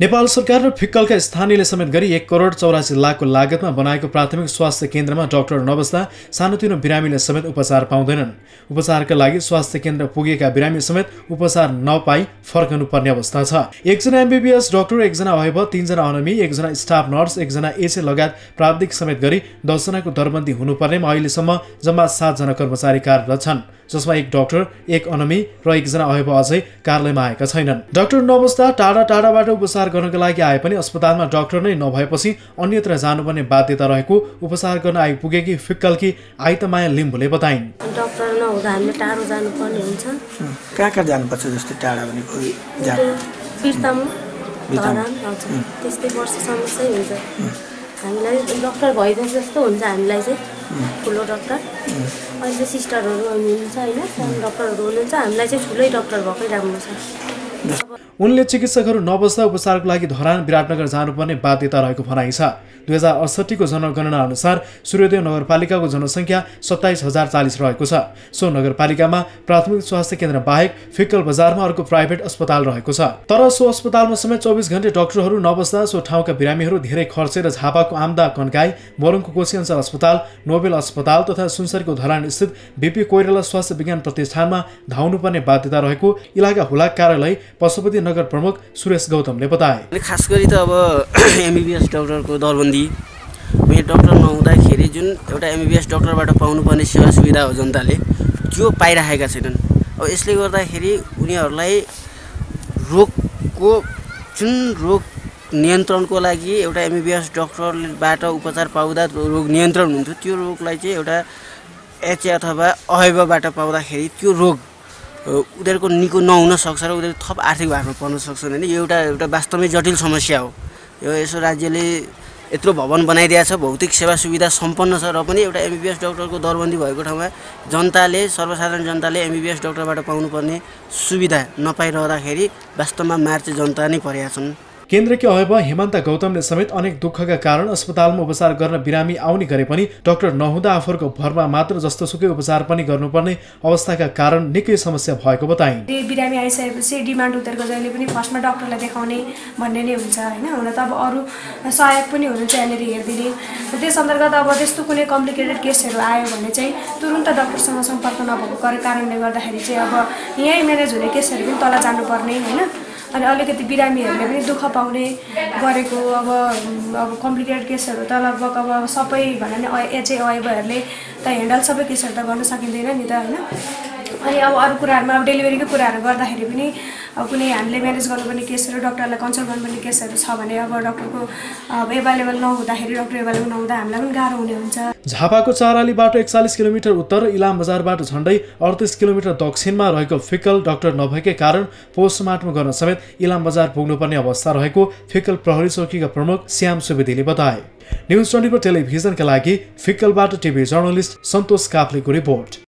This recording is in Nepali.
नेपाल सरकार र फिक्कलका स्थानीयले समेत गरी एक करोड चौरासी लाखको लागतमा बनाएको प्राथमिक स्वास्थ्य केन्द्रमा डाक्टर नबस्दा सानोतिनो बिरामीले समेत उपचार पाउँदैनन्। उपचारका लागि स्वास्थ्य केन्द्र पुगेका बिरामी समेत उपचार नपाई फर्कनु पर्ने अवस्था छ। एकजना एमबिबिएस डाक्टर एकजना अहब तिनजना अनमी एकजना स्टाफ नर्स एकजना एसए लगायत प्राविधिक समेत गरी दसजनाको दरबन्दी हुनुपर्नेमा अहिलेसम्म जम्मा सातजना कर्मचारी कार्यरत छन् जसमा एक डाक्टर एक अनमी र एकजना अहब अझै कार्यालयमा आएका छैनन्। डाक्टर नबस्दा टाढा टाढाबाट उपचार गर्नका लागि आए पनि अस्पतालमा डाक्टर नै नभएपछि अन्यत्र जानुपर्ने बाध्यता रहेको उपचार गर्न आइपुगेकी फिक्कलकी आइतमाया लिम्बुले बताइन्। डक्टर नहुँदा हामीले टाढो जानुपर्ने हुन्छ। कहाँ कहाँ जानुपर्छ जस्तो टाढा भनेको त्यस्तै वर्ष समस्या हुन्छ। हामीलाई डक्टर भइदियोस् जस्तो हुन्छ हामीलाई चाहिँ। ठुलो डक्टर। अहिले सिस्टरहरू हुनुहुन्छ होइन। सानो डक्टरहरू हुनुहुन्छ। हामीलाई चाहिँ ठुलै डक्टर भएकै राम्रो छ। उनले चिकित्सकहरू नबस्दा उपचारको लागि धरान विराटनगर जानुपर्ने बाध्यता रहेको भनाइ छ। दुई हजार अडसट्ठीको जनगणना अनुसार सूर्योदय नगरपालिकाको जनसङ्ख्या सत्ताइस हजार चालिस रहेको छ। सो नगरपालिकामा प्राथमिक स्वास्थ्य केन्द्र बाहेक फिक्कल बजारमा अर्को प्राइभेट अस्पताल रहेको छ। तर सो अस्पतालमा समेत चौबिस घन्टे डाक्टरहरू नबस्दा सो ठाउँका बिरामीहरू धेरै खर्चेर झापाको आम्दा कन्काई मोरङको कोशी अञ्चल अस्पताल नोबेल अस्पताल तथा सुनसरीको धरान स्थित बिपी कोइराला स्वास्थ्य विज्ञान प्रतिष्ठानमा धाउनुपर्ने बाध्यता रहेको इलाका हुलाक कार्यालय पशुपति नगर प्रमुख सुरेश गौतमले बताए। खास गरी त अब एमबिबिएस डक्टरको दरबन्दी यहाँ डक्टर नहुँदाखेरि जुन एउटा एमबिबिएस डक्टरबाट पाउनुपर्ने सेवा सुविधा हो जनताले त्यो पाइराखेका छैनन्। अब यसले गर्दाखेरि उनीहरूलाई रोगको जुन रोग नियन्त्रणको लागि एउटा एमबिबिएस डक्टरबाट उपचार पाउँदा रोग नियन्त्रण हुन्थ्यो त्यो रोगलाई चाहिँ एउटा एचए अथवा अहबबाट पाउँदाखेरि त्यो रोग उनीहरूको निको नहुन सक्छ र उनीहरू थप आर्थिक भारमा पर्न सक्छन् होइन। यो एउटा एउटा वास्तवमै जटिल समस्या हो। यो यसो राज्यले यत्रो भवन बनाइदिएको छ भौतिक सेवा सुविधा सम्पन्न छ र पनि एउटा एमबिबिएस डक्टरको दरबन्दी भएको ठाउँमा जनताले सर्वसाधारण जनताले एमबिबिएस डक्टरबाट पाउनुपर्ने सुविधा नपाइरहँदाखेरि वास्तवमा मार चाहिँ जनता नै परेका छन्। केन्द्रकी अहब हेमन्त गौतमले समेत अनेक दुःखका कारण अस्पतालमा उपचार गर्न बिरामी आउने गरे पनि डाक्टर नहुँदा आफूहरूको भरमा मात्र जस्तोसुकै उपचार पनि गर्नुपर्ने अवस्थाका कारण निकै समस्या भएको बताइन्। बिरामी आइसकेपछि डिमान्ड उनीहरूको जहिले पनि फर्स्टमा डक्टरलाई देखाउने भन्ने नै हुन्छ होइन। हुन त अब अरू सहायक पनि हुनुहुन्छ यहाँनिर हेरिदिने। त्यस अन्तर्गत अब त्यस्तो कुनै कम्प्लिकेटेड केसहरू आयो भने चाहिँ तुरुन्त डक्टरसँग सम्पर्क नभएको कर- कारणले गर्दाखेरि चाहिँ अब यहीँ म्यानेज हुने केसहरू पनि तल जानुपर्ने होइन। अनि अलिकति बिरामीहरूले पनि दुःख पाउने गरेको अब अब कम्प्लिकेटेड केसहरू त लगभग अब सबै भनौँ न एचए अएबहरूले त ह्यान्डल सबै केसहरू त गर्न सकिँदैन नि त होइन? अनि अब अरू कुराहरूमा अब डेलिभरीको कुराहरू गर्दाखेरि पनि अब कुनै हामीले म्यानेज गर्नुपर्ने केसहरू डक्टरलाई कन्सल्ट गर्नुपर्ने केसहरू छ भने अब डक्टरको अब एभाइलेबल नहुँदाखेरि डक्टर एभाइलेबल नहुँदा हामीलाई पनि गाह्रो हुने हुन्छ। झापाको चारालीबाट एकचालिस किलोमिटर उत्तर इलाम बजारबाट झन्डै अडतिस किलोमिटर दक्षिणमा रहेको फिकल डाक्टर नभएकै कारण पोस्टमार्टम गर्न समेत इलाम बजार पुग्नुपर्ने अवस्था रहेको फिकल प्रहरी चौकीका प्रमुख श्याम सुवेदीले बताए। न्युज ट्वेन्टी फोर टेलिभिजनका लागि फिकलबाट टिभी जर्नलिस्ट सन्तोष काफ्लेको रिपोर्ट।